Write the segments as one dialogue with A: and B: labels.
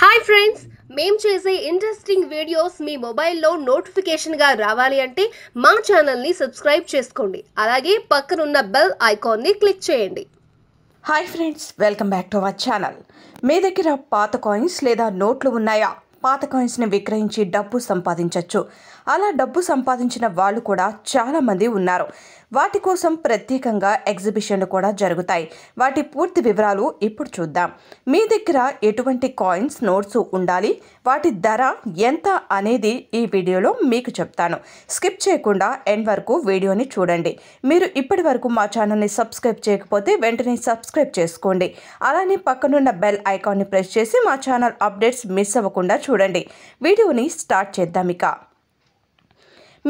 A: Hi friends మేం చేసే interesting videos మీ మొబైల్లో నోటిఫికేషన్గా రావాలి అంటే మా ఛానల్ని సబ్స్క్రైబ్ చేసుకోండి. అలాగే పక్కనున్న బెల్ ఐకాన్ని క్లిక్ చేయండి.
B: Hi friends welcome back to our channel మీ దగ్గర పాత కాయిన్స్ లేదా నోట్లు ఉన్నాయా? పాత కాయిన్స్ని విక్రయించి డబ్బు సంపాదించవచ్చు అలా డబ్బు సంపాదించిన వాళ్ళు కూడా చాలామంది ఉన్నారు. వాటి కోసం ప్రత్యేకంగా ఎగ్జిబిషన్లు కూడా జరుగుతాయి. వాటి పూర్తి వివరాలు ఇప్పుడు చూద్దాం. మీ దగ్గర ఎటువంటి కాయిన్స్ నోట్స్ ఉండాలి? వాటి ధర ఎంత అనేది ఈ వీడియోలో మీకు చెప్తాను. స్కిప్ చేయకుండా ఎండ్ వరకు వీడియోని చూడండి. మీరు ఇప్పటి వరకు మా ఛానల్ని సబ్స్క్రైబ్ చేయకపోతే వెంటనే సబ్స్క్రైబ్ చేసుకోండి. అలానే పక్కనున్న బెల్ ఐకాన్ని ప్రెస్ చేసి మా ఛానల్ అప్డేట్స్ మిస్ అవ్వకుండా చూడండి. వీడియోని స్టార్ట్ చేద్దాం ఇక.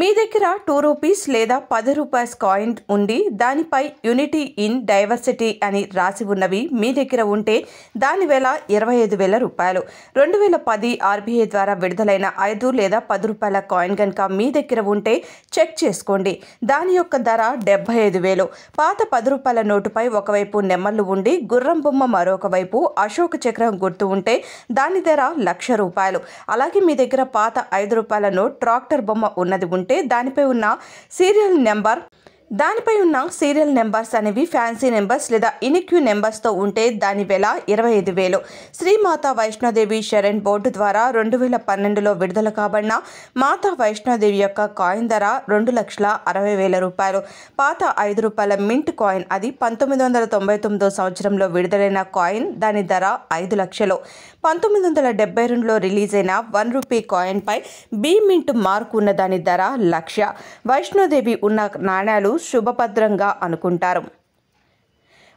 B: మీ దగ్గర టూ రూపీస్ లేదా పది రూపాయస్ కాయిన్ ఉండి దానిపై యూనిటీ ఇన్ డైవర్సిటీ అని రాసి ఉన్నవి మీ దగ్గర ఉంటే దాని వేల ఇరవై ఐదు వేల రూపాయలు. రెండు వేల పది ఆర్బీఐ ద్వారా విడుదలైన ఐదు లేదా పది రూపాయల కాయిన్ కనుక మీ దగ్గర ఉంటే చెక్ చేసుకోండి. దాని యొక్క ధర డెబ్బై ఐదు వేలు. పాత పది రూపాయల నోటుపై ఒకవైపు నెమ్మళ్ళు ఉండి గుర్రం బొమ్మ మరొక వైపు అశోక చక్రం గుర్తు ఉంటే దాని ధర లక్ష రూపాయలు. అలాగే మీ దగ్గర పాత ఐదు రూపాయల నోట్ ట్రాక్టర్ బొమ్మ ఉన్నది ఉంటే దానిపై ఉన్న సీరియల్ నెంబర్ దానిపై ఉన్న సీరియల్ నెంబర్స్ అనేవి ఫ్యాన్సీ నెంబర్స్ లేదా ఇనిక్యూ నెంబర్స్తో ఉంటే దాని వెల ఇరవై ఐదు వేలు. శ్రీమాతా వైష్ణోదేవి శరణ్ బోర్డు ద్వారా రెండు వేల పన్నెండులో విడుదల కాబడిన మాతా వైష్ణోదేవి యొక్క కాయిన్ ధర రెండు లక్షల అరవై వేల రూపాయలు. పాత ఐదు రూపాయల మింట్ కాయిన్ అది పంతొమ్మిది వందల తొంభై తొమ్మిదో సంవత్సరంలో విడుదలైన కాయిన్ దాని ధర ఐదు లక్షలు. పంతొమ్మిది వందల డెబ్బై రెండులో రిలీజ్ అయిన వన్ రూపీ కాయిన్పై బీ మింట్ మార్క్ ఉన్న దాని ధర లక్ష. వైష్ణోదేవి ఉన్న నాణ్యాలు శుభభద్రంగా అనుకుంటారు.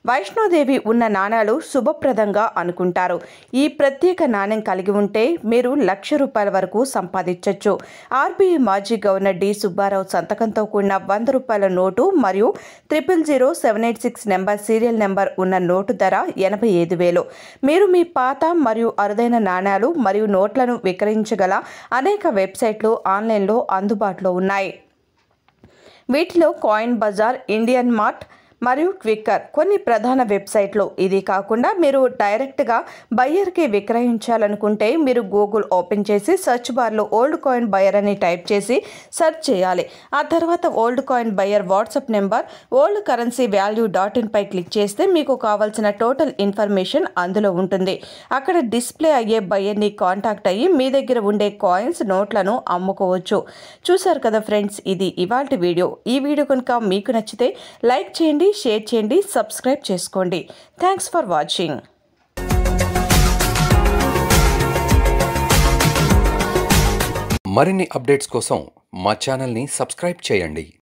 B: వైష్ణోదేవి ఉన్న నాణాలు శుభప్రదంగా అనుకుంటారు. ఈ ప్రత్యేక నాణ్యం కలిగి ఉంటే మీరు లక్ష రూపాయల వరకు సంపాదించవచ్చు ఆర్బీఐ మాజీ గవర్నర్ డి. సుబ్బారావు సంతకంతో కూడిన వంద రూపాయల నోటు మరియు triple zero seven eight six number serial number ఉన్న నోటు ధర ఎనభై ఐదు వేలు. మీరు మీ పాత మరియు అరుదైన నాణ్యాలు మరియు నోట్లను విక్రయించగల అనేక వెబ్సైట్లు ఆన్లైన్లో అందుబాటులో ఉన్నాయి. వీటిలో కాయిన్ బజార్ ఇండియన్ మార్ట్ మరియు క్విక్కర్. కొన్ని ప్రధాన వెబ్సైట్లు ఇది కాకుండా మీరు డైరెక్ట్గా బయ్యర్కి విక్రయించాలనుకుంటే మీరు గూగుల్ ఓపెన్ చేసి సెర్చ్ బార్లో ఓల్డ్ కాయిన్ బయ్యర్ అని టైప్ చేసి సెర్చ్ చేయాలి. ఆ తర్వాత old coin buyer WhatsApp number old currency value dot ఇన్పై click చేస్తే మీకు కావాల్సిన టోటల్ ఇన్ఫర్మేషన్ అందులో ఉంటుంది. అక్కడ డిస్ప్లే అయ్యే బయ్యర్ని కాంటాక్ట్ అయ్యి మీ దగ్గర ఉండే కాయిన్స్ నోట్లను అమ్ముకోవచ్చు. చూశారు కదా ఫ్రెండ్స్ ఇది ఇవాల్టి వీడియో. ఈ వీడియో కనుక మీకు నచ్చితే లైక్ చేయండి చేయండి షేర్ చేయండి సబ్స్క్రైబ్ చేసుకోండి. థ్యాంక్స్ ఫర్ వాచింగ్
C: మరిన్ని అప్డేట్స్ కోసం మా ఛానల్ని సబ్స్క్రైబ్ చేయండి.